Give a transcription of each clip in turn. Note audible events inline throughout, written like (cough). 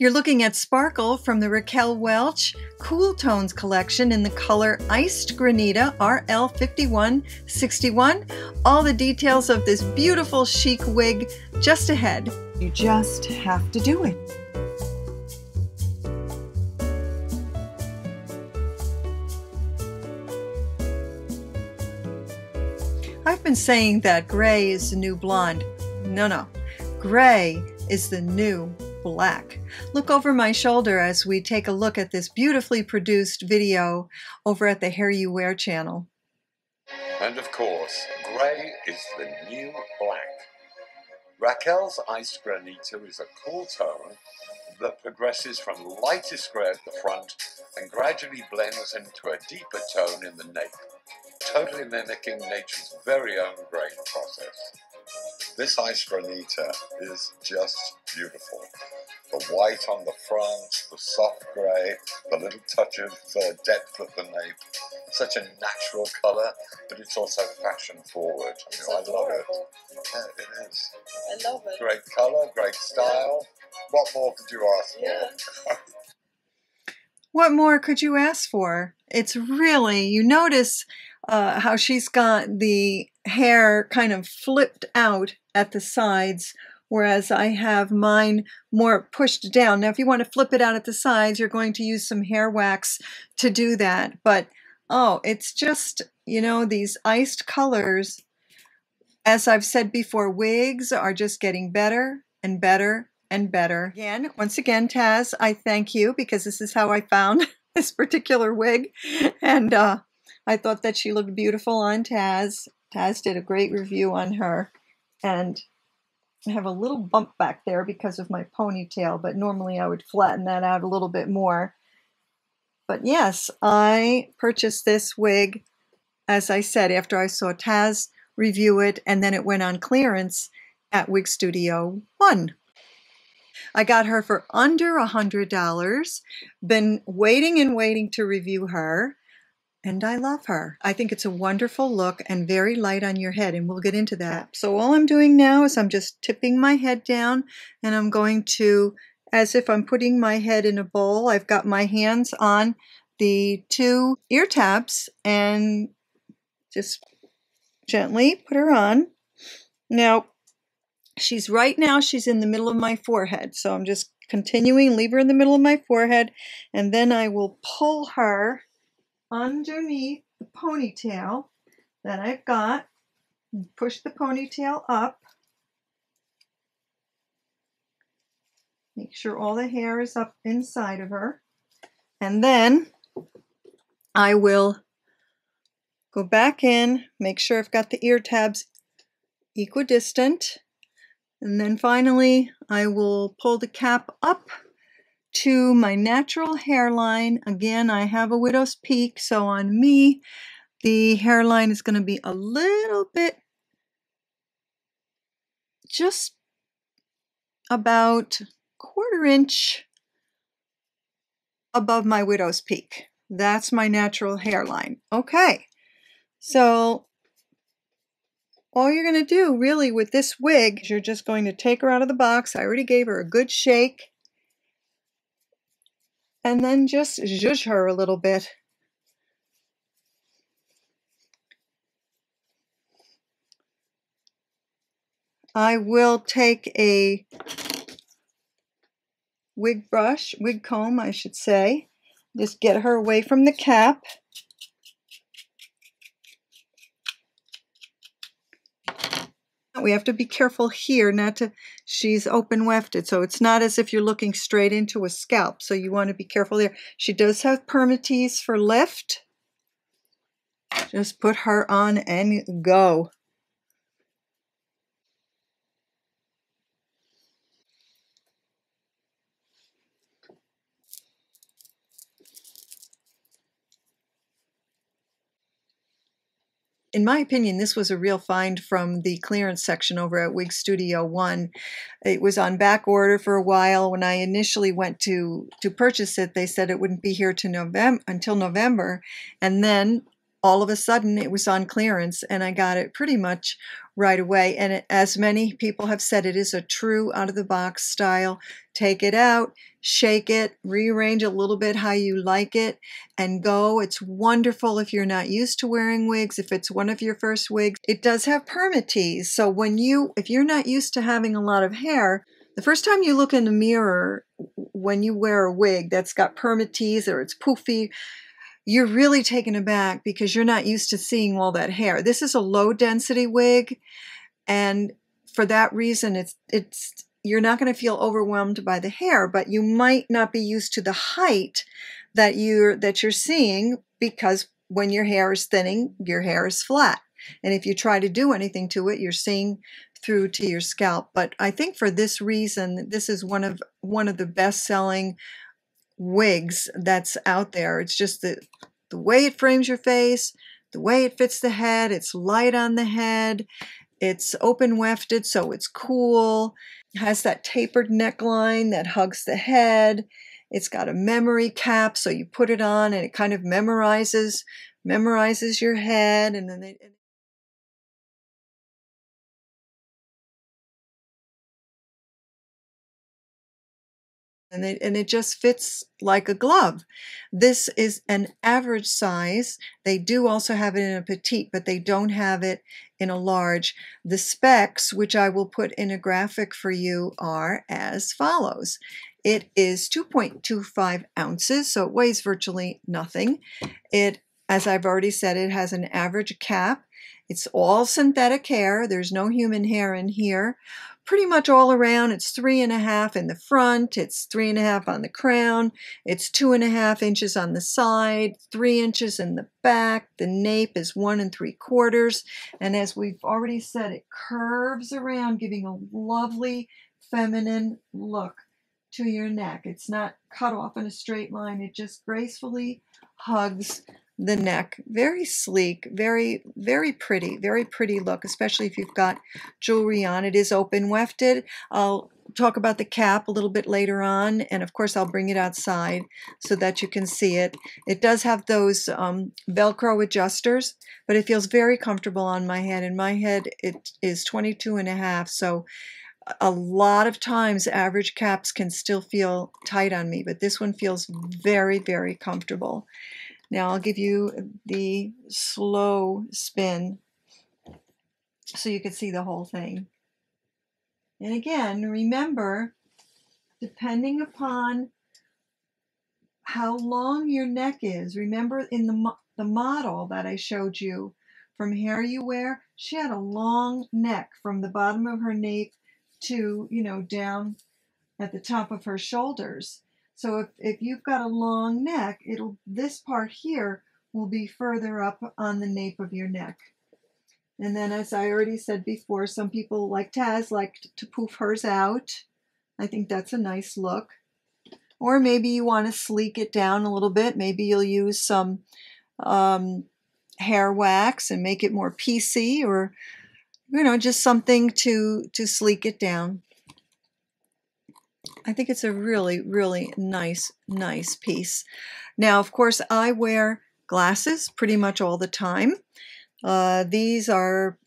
You're looking at Sparkle from the Raquel Welch Cool Tones collection in the color Iced Granita RL5161. All the details of this beautiful chic wig just ahead. You just have to do it. I've been saying that gray is the new blonde. No, no. Gray is the new black. Look over my shoulder as we take a look at this beautifully produced video over at the Hair You Wear channel. And of course, grey is the new black. Raquel's ice Granita is a cool tone that progresses from lightest grey at the front and gradually blends into a deeper tone in the nape, totally mimicking nature's very own graying process. This ice Granita is just beautiful. The white on the front, the soft grey, the little touch of uh, depth at the nape. Such a natural colour, but it's also fashion forward. It's You know, I love it. Yeah, it is. I love it. Great colour, great style. What more could you ask for? (laughs) What more could you ask for? It's really, you notice uh, how she's got the hair kind of flipped out at the sides, whereas I have mine more pushed down. Now, if you want to flip it out at the sides, you're going to use some hair wax to do that. But oh, it's just, you know, these iced colors. As I've said before, wigs are just getting better and better and better. Again, once again, Taz, I thank you because this is how I found (laughs) this particular wig. And uh, I thought that she looked beautiful on Taz. Taz did a great review on her. And I have a little bump back there because of my ponytail, but normally I would flatten that out a little bit more. But yes, I purchased this wig, as I said, after I saw Taz review it, and then it went on clearance at Wig Studio 1. I got her for under a hundred dollars. Been waiting and waiting to review her, and I love her. I think it's a wonderful look and very light on your head, and we'll get into that. So all I'm doing now is I'm just tipping my head down, and I'm going to, as if I'm putting my head in a bowl. I've got my hands on the two ear tabs, and just gently put her on. Now, she's right now she's in the middle of my forehead so i'm just continuing leave her in the middle of my forehead and then i will pull her underneath the ponytail that i've got. Push the ponytail up. Make sure all the hair is up inside of her. And then i will go back in make sure i've got the ear tabs equidistant. And then finally, I will pull the cap up to my natural hairline. Again, I have a widow's peak, so on me, the hairline is going to be a little bit just about quarter inch above my widow's peak. That's my natural hairline. Okay, so all you're going to do really with this wig is you're just going to take her out of the box. I already gave her a good shake. And then just zhuzh her a little bit. I will take a wig brush, wig comb, I should say. Just get her away from the cap. We have to be careful here not to, she's open wefted, so it's not as if you're looking straight into a scalp, so you want to be careful there. She does have permatease for lift. Just put her on and go. In my opinion, this was a real find from the clearance section over at Wig Studio One. It was on back order for a while. When I initially went to to purchase it, they said it wouldn't be here to November until November, and then all of a sudden it was on clearance and I got it pretty much right away. And it, as many people have said, it is a true out of the box style. Take it out, shake it, rearrange a little bit how you like it, and go. It's wonderful if you're not used to wearing wigs, if it's one of your first wigs. It does have permatease. So when you, if you're not used to having a lot of hair, the first time you look in the mirror when you wear a wig that's got permatease or it's poofy, you're really taken aback because you're not used to seeing all that hair. This is a low density wig, and for that reason, it's it's you're not going to feel overwhelmed by the hair, but you might not be used to the height that you're that you're seeing because when your hair is thinning, your hair is flat. And if you try to do anything to it, you're seeing through to your scalp. But I think for this reason, this is one of one of the best selling wigs that's out there. It's just the, the way it frames your face, the way it fits the head, it's light on the head, it's open wefted, so it's cool, it has that tapered neckline that hugs the head. It's got a memory cap, so you put it on and it kind of memorizes memorizes your head, and then it, and it, and it just fits like a glove. This is an average size. They do also have it in a petite, but they don't have it in a large. The specs, which I will put in a graphic for you, are as follows. It is 2.25 ounces, so it weighs virtually nothing. It, as I've already said, it has an average cap. It's all synthetic hair. There's no human hair in here pretty much all around. It's three and a half in the front, it's three and a half on the crown, it's two and a half inches on the side, three inches in the back. The nape is one and three quarters. And as we've already said, it curves around, giving a lovely feminine look to your neck. It's not cut off in a straight line, it just gracefully hugs the neck. Very sleek, very, very pretty, very pretty look, especially if you've got jewelry on. It is open wefted. I'll talk about the cap a little bit later on, and of course I'll bring it outside so that you can see it. It does have those um, Velcro adjusters, but it feels very comfortable on my head. In my head, it is 22 and a half, so a lot of times average caps can still feel tight on me, but this one feels very, very comfortable. Now I'll give you the slow spin so you can see the whole thing. And again, remember, depending upon how long your neck is, remember in the, the model that I showed you from Hair You Wear, she had a long neck from the bottom of her nape to, you know, down at the top of her shoulders. So if, if you've got a long neck, it'll this part here will be further up on the nape of your neck. And then as I already said before, some people like Taz like to poof hers out. I think that's a nice look. Or maybe you want to sleek it down a little bit. Maybe you'll use some um, hair wax and make it more PC or, you know, just something to, to sleek it down. I think it's a really, really nice, nice piece. Now, of course, I wear glasses pretty much all the time. Uh, these are,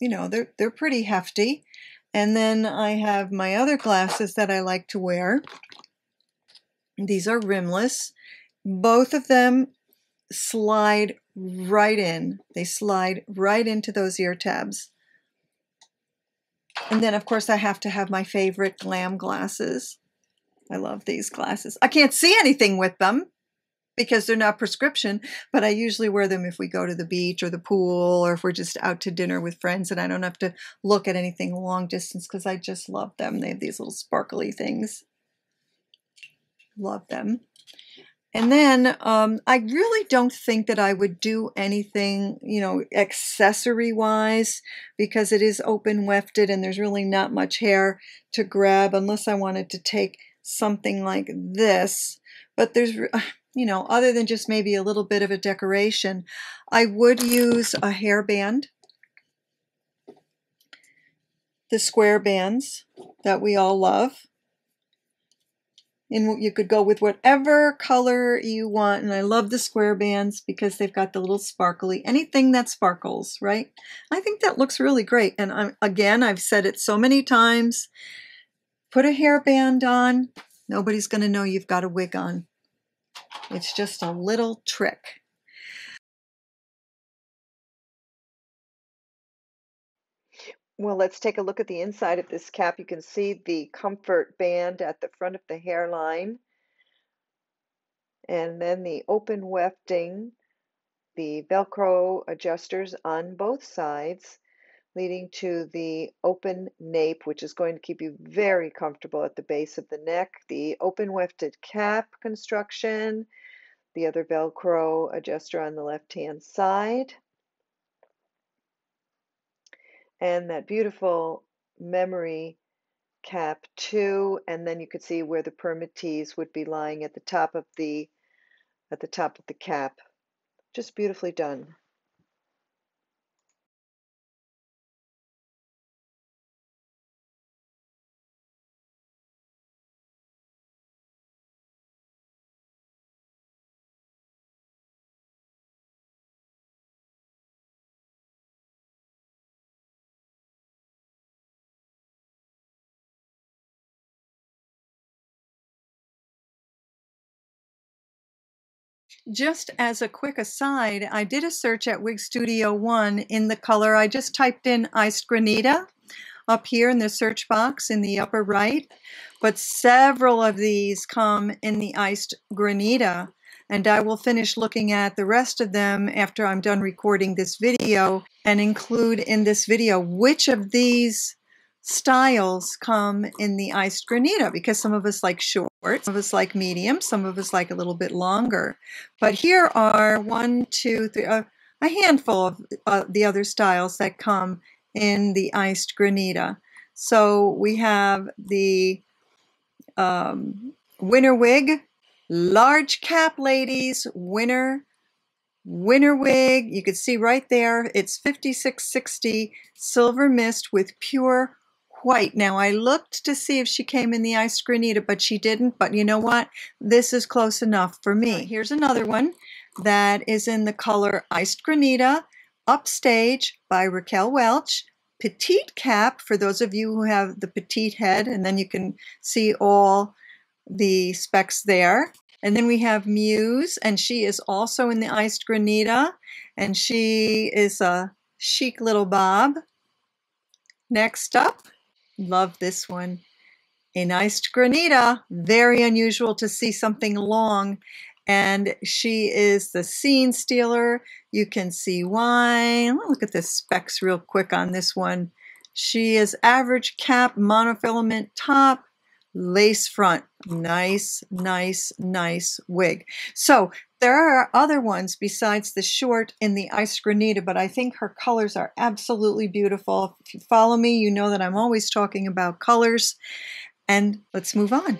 you know, they're, they're pretty hefty. And then I have my other glasses that I like to wear. These are rimless. Both of them slide right in. They slide right into those ear tabs. And then, of course, I have to have my favorite glam glasses. I love these glasses. I can't see anything with them because they're not prescription, but I usually wear them if we go to the beach or the pool or if we're just out to dinner with friends and I don't have to look at anything long distance because I just love them. They have these little sparkly things. Love them. And then um, I really don't think that I would do anything, you know, accessory wise because it is open wefted and there's really not much hair to grab unless I wanted to take something like this. But there's, you know, other than just maybe a little bit of a decoration, I would use a hairband. The square bands that we all love. And you could go with whatever color you want. And I love the square bands because they've got the little sparkly, anything that sparkles, right? I think that looks really great. And I'm, again, I've said it so many times, put a hairband on, nobody's going to know you've got a wig on. It's just a little trick. Well, let's take a look at the inside of this cap. You can see the comfort band at the front of the hairline. And then the open wefting, the Velcro adjusters on both sides, leading to the open nape, which is going to keep you very comfortable at the base of the neck. The open wefted cap construction, the other Velcro adjuster on the left-hand side and that beautiful memory cap too and then you could see where the permatease would be lying at the top of the at the top of the cap. Just beautifully done Just as a quick aside, I did a search at Wig Studio One in the color. I just typed in Iced Granita up here in the search box in the upper right, but several of these come in the Iced Granita, and I will finish looking at the rest of them after I'm done recording this video and include in this video which of these styles come in the iced granita because some of us like short, some of us like medium, some of us like a little bit longer. But here are one, two, three, uh, a handful of uh, the other styles that come in the iced granita. So we have the um, Winner wig, large cap ladies, Winner Winner wig. You can see right there, it's 5660 silver mist with pure white. Now, I looked to see if she came in the iced granita, but she didn't. But you know what? This is close enough for me. Here's another one that is in the color iced granita, upstage by Raquel Welch. Petite cap for those of you who have the petite head, and then you can see all the specs there. And then we have Muse, and she is also in the iced granita, and she is a chic little bob. Next up Love this one. A nice granita. Very unusual to see something long. And she is the scene stealer. You can see why. Look at the specs real quick on this one. She is average cap, monofilament top, lace front. Nice, nice, nice wig. So there are other ones besides the short in the Ice Granita, but I think her colors are absolutely beautiful. If you follow me, you know that I'm always talking about colors. And let's move on.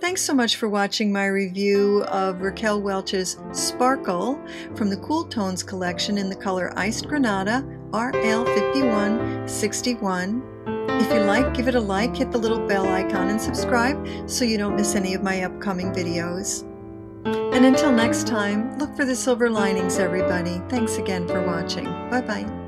Thanks so much for watching my review of Raquel Welch's Sparkle from the Cool Tones collection in the color Iced Granita RL5161. You like, give it a like, hit the little bell icon, and subscribe so you don't miss any of my upcoming videos. And until next time, look for the silver linings, everybody. Thanks again for watching. Bye bye.